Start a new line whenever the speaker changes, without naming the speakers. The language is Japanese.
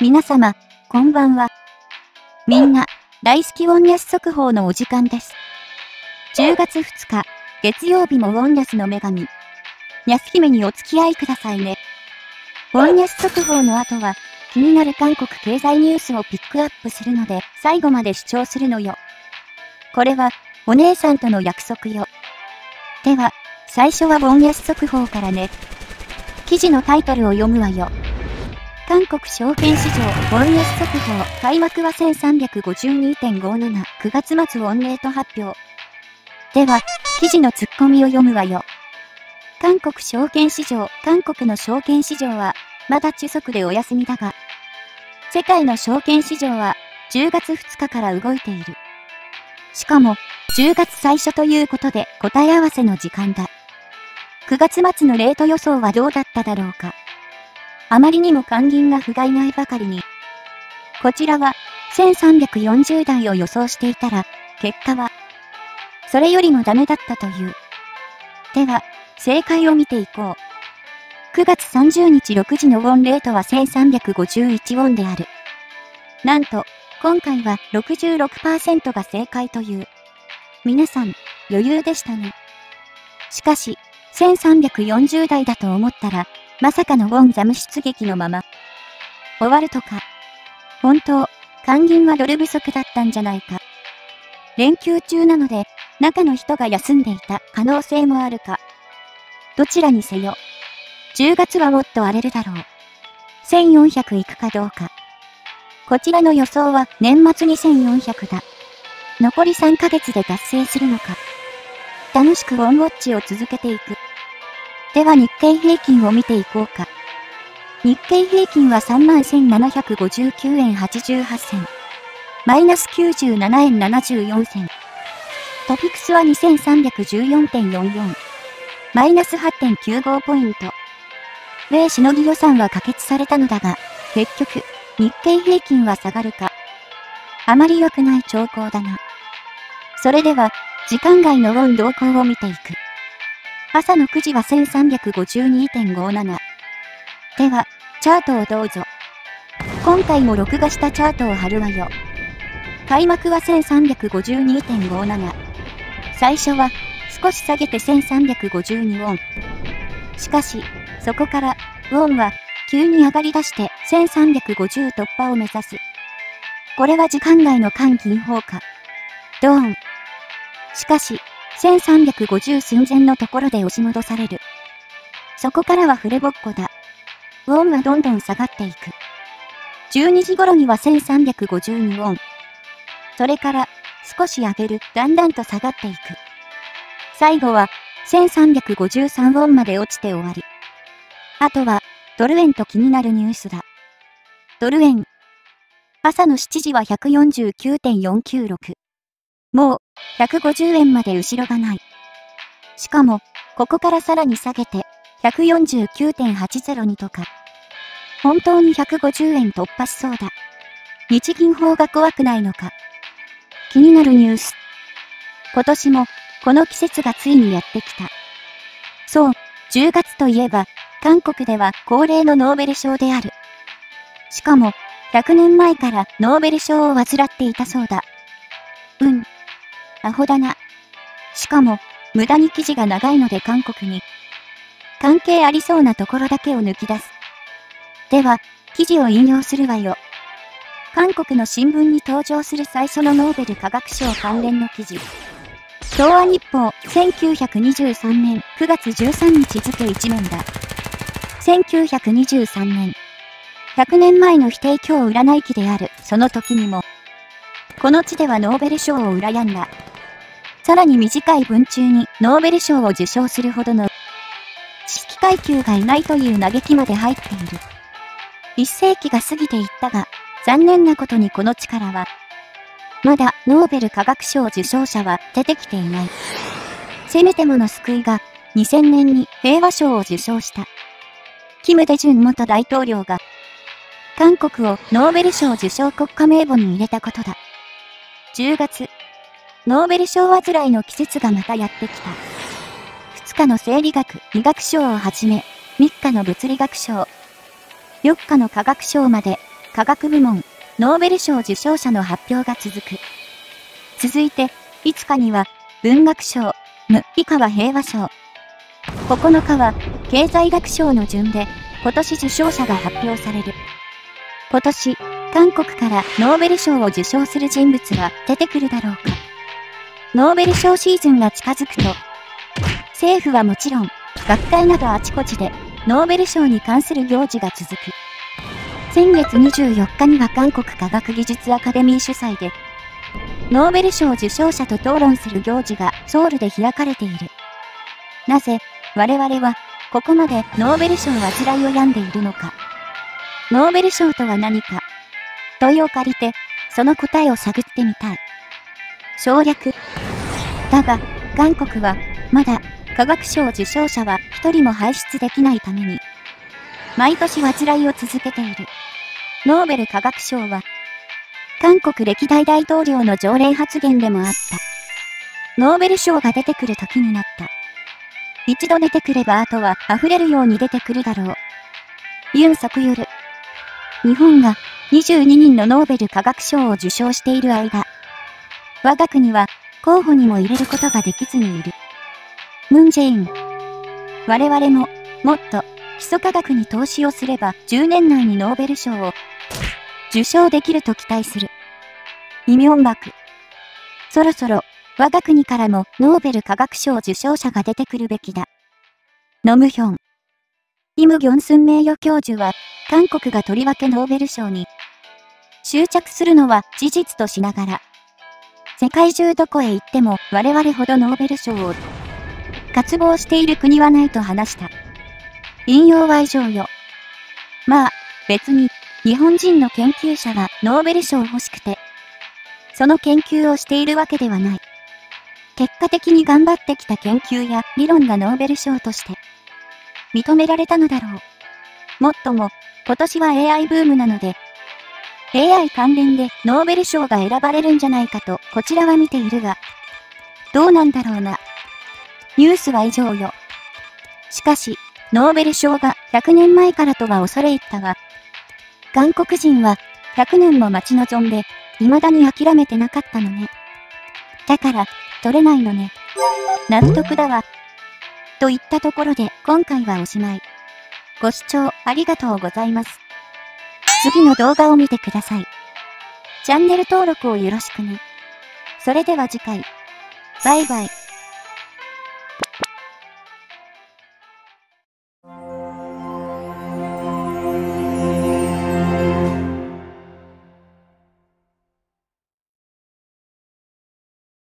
皆様、こんばんは。みんな、大好きウォンニャス速報のお時間です。10月2日、月曜日もウォンニャスの女神、ニャス姫にお付き合いくださいね。ウォンニャス速報の後は、気になる韓国経済ニュースをピックアップするので、最後まで視聴するのよ。これは、お姉さんとの約束よ。では、最初はウォンニャス速報からね。記事のタイトルを読むわよ。韓国証券市場、ボンネス速報、開幕は1352.57、9月末オンレート発表。では、記事の突っ込みを読むわよ。韓国証券市場、韓国の証券市場は、まだ中足でお休みだが、世界の証券市場は、10月2日から動いている。しかも、10月最初ということで答え合わせの時間だ。9月末のレート予想はどうだっただろうか。あまりにも肝銀が不甲斐ないばかりに。こちらは、1340台を予想していたら、結果は、それよりもダメだったという。では、正解を見ていこう。9月30日6時のウォンレートは1351ウォンである。なんと、今回は66%が正解という。皆さん、余裕でしたね。しかし、1340台だと思ったら、まさかのウォンザム出撃のまま。終わるとか。本当、肝銀はドル不足だったんじゃないか。連休中なので、中の人が休んでいた可能性もあるか。どちらにせよ。10月はもっと荒れるだろう。1400いくかどうか。こちらの予想は年末に1400だ。残り3ヶ月で達成するのか。楽しくウォンウォッチを続けていく。では日経平均を見ていこうか。日経平均は31,759円88銭。マイナス97円74銭。トピックスは2314.44。マイナス8.95ポイント。米しのぎ予算は可決されたのだが、結局、日経平均は下がるか。あまり良くない兆候だな。それでは、時間外のウォン動向を見ていく。朝の9時は1352.57。では、チャートをどうぞ。今回も録画したチャートを貼るわよ。開幕は1352.57。最初は少し下げて1352ウォン。しかし、そこから、ウォンは急に上がり出して1350突破を目指す。これは時間外の換金法か。ドーン。しかし、1350寸前のところで押し戻される。そこからは触れぼっこだ。ウォンはどんどん下がっていく。12時頃には1352ウォン。それから、少し上げる、だんだんと下がっていく。最後は、1353ウォンまで落ちて終わり。あとは、ドル円と気になるニュースだ。ドル円。朝の7時は149.496。もう、150円まで後ろがない。しかも、ここからさらに下げて、149.80にとか。本当に150円突破しそうだ。日銀法が怖くないのか。気になるニュース。今年も、この季節がついにやってきた。そう、10月といえば、韓国では恒例のノーベル賞である。しかも、100年前からノーベル賞を患っていたそうだ。うん。アホだな。しかも、無駄に記事が長いので韓国に。関係ありそうなところだけを抜き出す。では、記事を引用するわよ。韓国の新聞に登場する最初のノーベル化学賞関連の記事。共和日報、1923年9月13日付一面だ。1923年。100年前の否定教占い期である、その時にも。この地ではノーベル賞を羨んだ。さらに短い文中にノーベル賞を受賞するほどの知識階級がいないという嘆きまで入っている。一世紀が過ぎていったが、残念なことにこの力は、まだノーベル化学賞受賞者は出てきていない。せめてもの救いが2000年に平和賞を受賞した。キム・デジュン元大統領が韓国をノーベル賞受賞国家名簿に入れたことだ。10月、ノーベル賞患いの季節がまたやってきた。2日の生理学、医学賞をはじめ、3日の物理学賞、4日の科学賞まで、科学部門、ノーベル賞受賞者の発表が続く。続いて、5日には、文学賞、無以下は平和賞。9日は、経済学賞の順で、今年受賞者が発表される。今年、韓国からノーベル賞を受賞する人物は出てくるだろうか。ノーベル賞シーズンが近づくと、政府はもちろん、学会などあちこちで、ノーベル賞に関する行事が続く。先月24日には韓国科学技術アカデミー主催で、ノーベル賞受賞者と討論する行事がソウルで開かれている。なぜ、我々は、ここまでノーベル賞患いを病んでいるのか。ノーベル賞とは何か。問いを借りて、その答えを探ってみたい。省略。だが、韓国は、まだ、科学賞受賞者は一人も輩出できないために、毎年患いを続けている。ノーベル化学賞は、韓国歴代大統領の条例発言でもあった。ノーベル賞が出てくる時になった。一度出てくればあとは溢れるように出てくるだろう。ユン・ソクヨル。日本が22人のノーベル化学賞を受賞している間、我が国は候補にも入れることができずにいる。ムンジェイン。我々ももっと基礎科学に投資をすれば10年内にノーベル賞を受賞できると期待する。イミョンバク。そろそろ、我が国からもノーベル化学賞受賞者が出てくるべきだ。ノムヒョン。イム・ギョンスン名誉教授は、韓国がとりわけノーベル賞に執着するのは事実としながら、世界中どこへ行っても我々ほどノーベル賞を渇望している国はないと話した。引用は以上よ。まあ、別に日本人の研究者がノーベル賞を欲しくて、その研究をしているわけではない。結果的に頑張ってきた研究や理論がノーベル賞として認められたのだろう。もっとも、今年は AI ブームなので、AI 関連でノーベル賞が選ばれるんじゃないかとこちらは見ているが、どうなんだろうな。ニュースは以上よ。しかし、ノーベル賞が100年前からとは恐れ入ったが、韓国人は100年も待ち望んで、未だに諦めてなかったのね。だから、取れないのね。納得だわ。といったところで今回はおしまい。ご視聴ありがとうございます。次の動画を見てください。チャンネル登録をよろしくね。それでは次回。バイバイ。